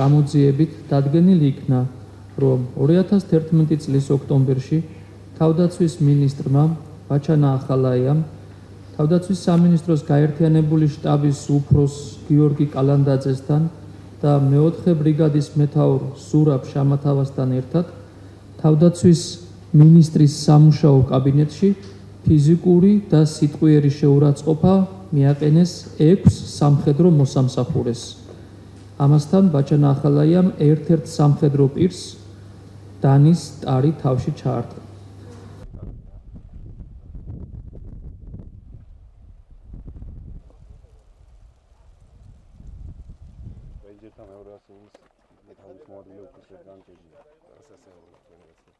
გამოძიებით დადგენილი იქნა, რომ 2011 წლის ოქტომბერში თავდაცვის მინისტრმა ბაჩანა ახალაიამ თავდაცვის სამინისტროს გაერთიანებული შტაბის უფროს გიორგი კალანდაძესთან და მეოთხე ბრიგადის მეთაურ ზურაბ შამათავასთან ერთად თავდაცვის მინისტრის სამუშაო კაბინეტში ფიზიკური და სიტყვიერი შეურაცხყოფა მიაყენეს 6 სამხედრო მოსამსახურეს. ამასთან ბაჩანა ახალაიამ ერთ-ერთ სამხედრო პირს დანის ტარი თავში ჩაარტყა. ჯერთან მეორე ასეულის მეტალის მოადგილე უფროსად განკეჟია. ასასეულო ფედერაცია.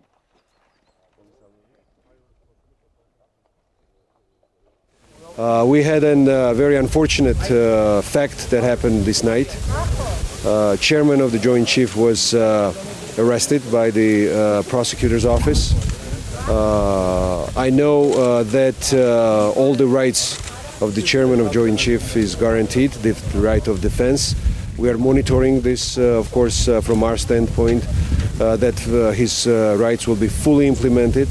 Uh, we had a uh, very unfortunate uh, fact that happened this night. Uh, chairman of the Joint Chief was uh, arrested by the uh, prosecutor's office. I know that all the rights of the chairman of Joint Chief is guaranteed, the right of defense. We are monitoring this, of course, from our standpoint, that uh, his uh, rights will be fully implemented.